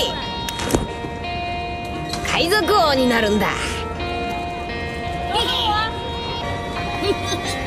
に。海賊王になるんだ。